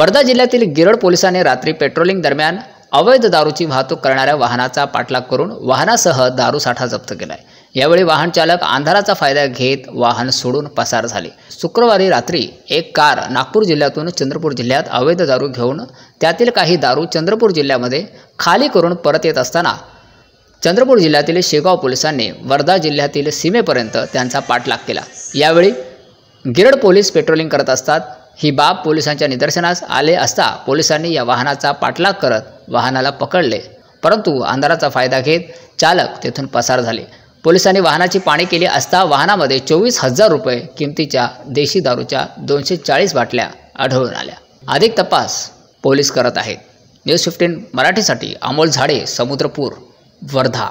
वर्धा जिल्ह्यातील गिरड पोलिसांनी रात्री पेट्रोलिंग दरम्यान अवैध दारूची वाहतूक करणाऱ्या वाहनाचा पाठलाग करून वाहनासह दारू साठा जप्त केलाय. यावेळी वाहन चालक अंधाराचा फायदा घेत वाहन सोडून पसार झाले. शुक्रवारी रात्री एक कार नागपूर जिल्ह्यातून चंद्रपूर जिल्ह्यात अवैध दारू घेऊन त्यातील काही दारू चंद्रपूर जिल्ह्यामध्ये खाली करून परत येत असताना चंद्रपूर जिल्ह्यातील शेगाव पोलिसांनी वर्धा जिल्ह्यातील सीमेपर्यंत त्यांचा पाठलाग केला. यावेळी गिरड पोलीस पेट्रोलिंग करत असतात ही बाब पोलिसांच्या निदर्शनास आले असता पोलिसांनी या वाहनाचा पाठलाग करत वाहनाला पकडले. परंतु अंधाराचा फायदा घेत चालक तेथून पसार झाले. पोलिसांनी वाहनाची पाणी केली असता वाहनामध्ये चोवीस हजार रुपये किमतीच्या देशी दारूच्या दोनशे चाळीस बाटल्या आढळून आल्या. अधिक तपास पोलीस करत आहेत. न्यूज फिफ्टीन मराठीसाठी अमोल झाडे समुद्रपूर वर्धा.